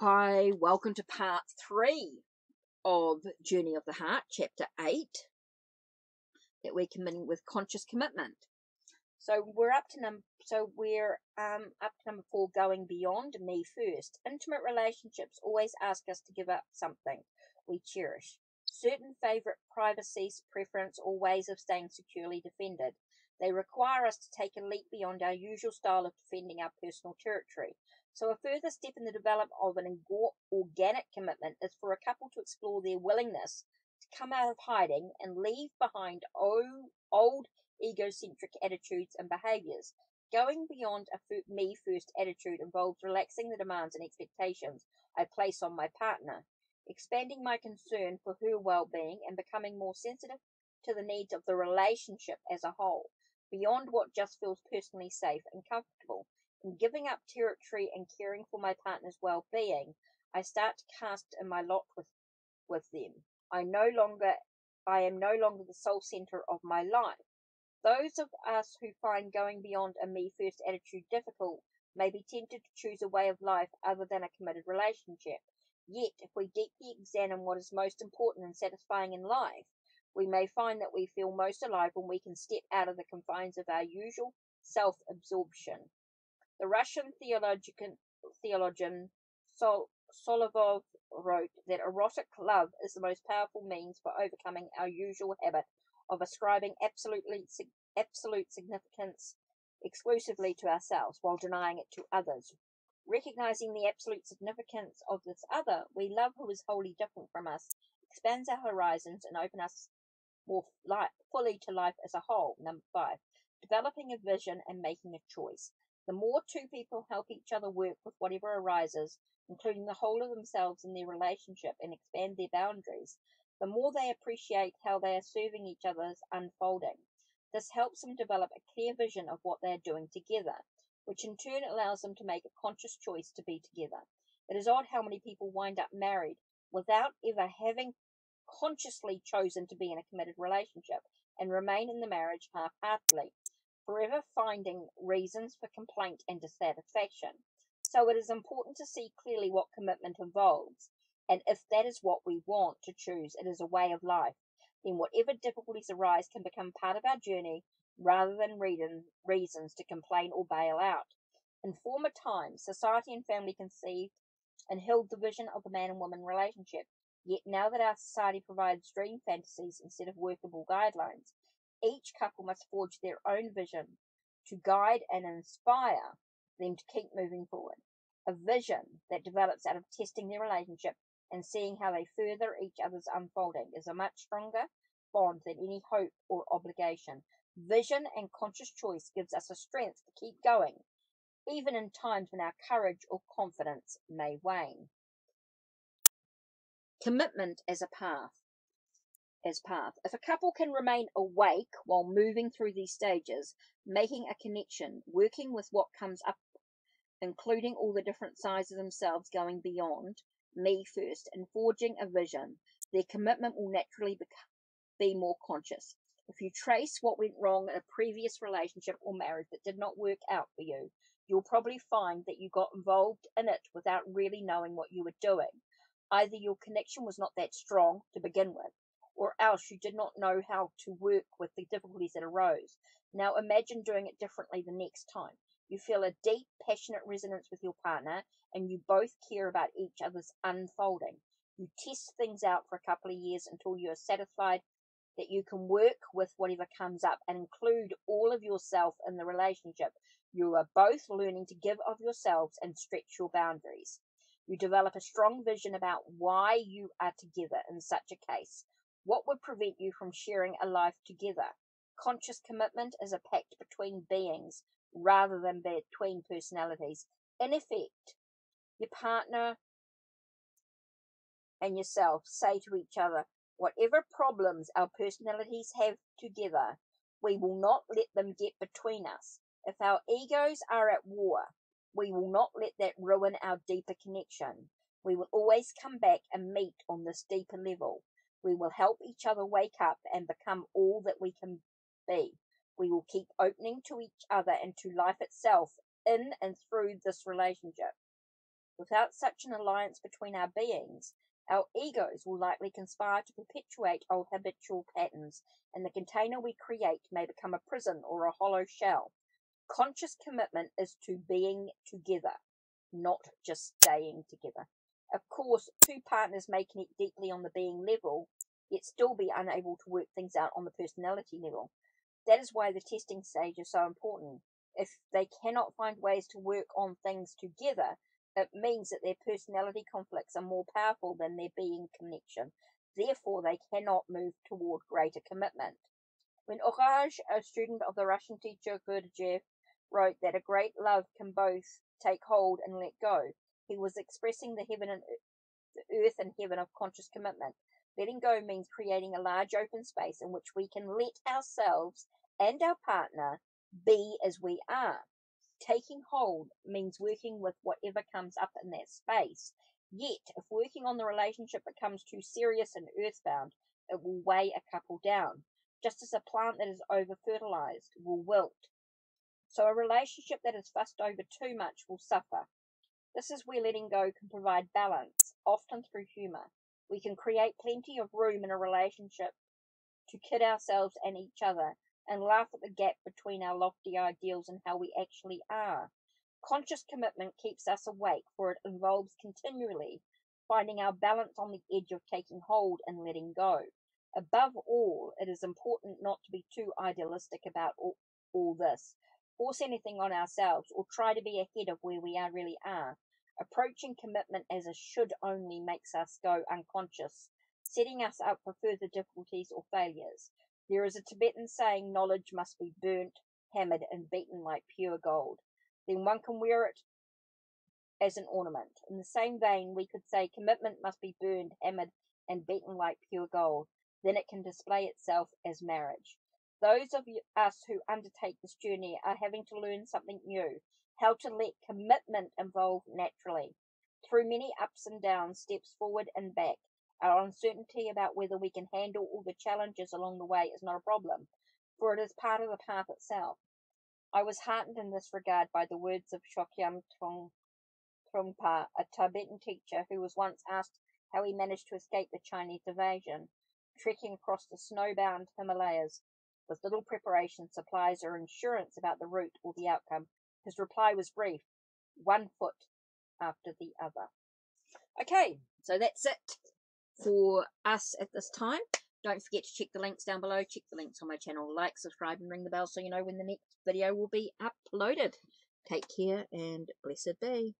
Hi, welcome to part three of Journey of the Heart, chapter eight, that we're committing with conscious commitment. So we're up to number so we're um up to number four, going beyond me first. Intimate relationships always ask us to give up something we cherish. Certain favourite privacies, preference, or ways of staying securely defended. They require us to take a leap beyond our usual style of defending our personal territory. So, a further step in the development of an organic commitment is for a couple to explore their willingness to come out of hiding and leave behind old egocentric attitudes and behaviors. Going beyond a me first attitude involves relaxing the demands and expectations I place on my partner, expanding my concern for her well being, and becoming more sensitive to the needs of the relationship as a whole, beyond what just feels personally safe and comfortable. In giving up territory and caring for my partner's well-being, I start to cast in my lot with with them. I no longer I am no longer the sole center of my life. Those of us who find going beyond a me first attitude difficult may be tempted to choose a way of life other than a committed relationship. Yet, if we deeply examine what is most important and satisfying in life, we may find that we feel most alive when we can step out of the confines of our usual self absorption. The Russian theologian, theologian Sol, Solovov wrote that erotic love is the most powerful means for overcoming our usual habit of ascribing absolutely absolute significance exclusively to ourselves while denying it to others. Recognizing the absolute significance of this other, we love who is wholly different from us, expands our horizons, and opens us more fully to life as a whole. Number five, developing a vision and making a choice. The more two people help each other work with whatever arises, including the whole of themselves in their relationship, and expand their boundaries, the more they appreciate how they are serving each other's unfolding. This helps them develop a clear vision of what they are doing together, which in turn allows them to make a conscious choice to be together. It is odd how many people wind up married without ever having consciously chosen to be in a committed relationship and remain in the marriage half heartedly forever finding reasons for complaint and dissatisfaction. So it is important to see clearly what commitment involves, and if that is what we want to choose, it is a way of life, then whatever difficulties arise can become part of our journey rather than reasons to complain or bail out. In former times, society and family conceived and held the vision of the man and woman relationship. Yet now that our society provides dream fantasies instead of workable guidelines, each couple must forge their own vision to guide and inspire them to keep moving forward. A vision that develops out of testing their relationship and seeing how they further each other's unfolding is a much stronger bond than any hope or obligation. Vision and conscious choice gives us a strength to keep going, even in times when our courage or confidence may wane. Commitment as a path as path. If a couple can remain awake while moving through these stages, making a connection, working with what comes up, including all the different sides of themselves going beyond me first, and forging a vision, their commitment will naturally be more conscious. If you trace what went wrong in a previous relationship or marriage that did not work out for you, you'll probably find that you got involved in it without really knowing what you were doing. Either your connection was not that strong to begin with, or else you did not know how to work with the difficulties that arose. Now imagine doing it differently the next time. You feel a deep, passionate resonance with your partner, and you both care about each other's unfolding. You test things out for a couple of years until you are satisfied that you can work with whatever comes up and include all of yourself in the relationship. You are both learning to give of yourselves and stretch your boundaries. You develop a strong vision about why you are together in such a case. What would prevent you from sharing a life together? Conscious commitment is a pact between beings rather than between personalities. In effect, your partner and yourself say to each other, whatever problems our personalities have together, we will not let them get between us. If our egos are at war, we will not let that ruin our deeper connection. We will always come back and meet on this deeper level. We will help each other wake up and become all that we can be. We will keep opening to each other and to life itself in and through this relationship. Without such an alliance between our beings, our egos will likely conspire to perpetuate old habitual patterns, and the container we create may become a prison or a hollow shell. Conscious commitment is to being together, not just staying together. Of course, two partners may connect deeply on the being level, yet still be unable to work things out on the personality level. That is why the testing stage is so important. If they cannot find ways to work on things together, it means that their personality conflicts are more powerful than their being connection. Therefore, they cannot move toward greater commitment. When Orage, a student of the Russian teacher Gurdjieff, wrote that a great love can both take hold and let go, he was expressing the heaven and earth and heaven of conscious commitment. Letting go means creating a large open space in which we can let ourselves and our partner be as we are. Taking hold means working with whatever comes up in that space. Yet, if working on the relationship becomes too serious and earthbound, it will weigh a couple down, just as a plant that is over fertilized will wilt. So, a relationship that is fussed over too much will suffer. This is where letting go can provide balance, often through humor. We can create plenty of room in a relationship to kid ourselves and each other and laugh at the gap between our lofty ideals and how we actually are. Conscious commitment keeps us awake, for it involves continually finding our balance on the edge of taking hold and letting go. Above all, it is important not to be too idealistic about all, all this, force anything on ourselves, or try to be ahead of where we are really are. Approaching commitment as a should only makes us go unconscious, setting us up for further difficulties or failures. There is a Tibetan saying knowledge must be burnt, hammered, and beaten like pure gold. Then one can wear it as an ornament. In the same vein, we could say commitment must be burned, hammered, and beaten like pure gold. Then it can display itself as marriage. Those of us who undertake this journey are having to learn something new how to let commitment evolve naturally. Through many ups and downs, steps forward and back, our uncertainty about whether we can handle all the challenges along the way is not a problem, for it is part of the path itself. I was heartened in this regard by the words of Chogyam Trungpa, a Tibetan teacher who was once asked how he managed to escape the Chinese invasion, trekking across the snowbound Himalayas with little preparation, supplies, or insurance about the route or the outcome. His reply was brief one foot after the other. Okay, so that's it for us at this time. Don't forget to check the links down below. Check the links on my channel. Like, subscribe, and ring the bell so you know when the next video will be uploaded. Take care and blessed be.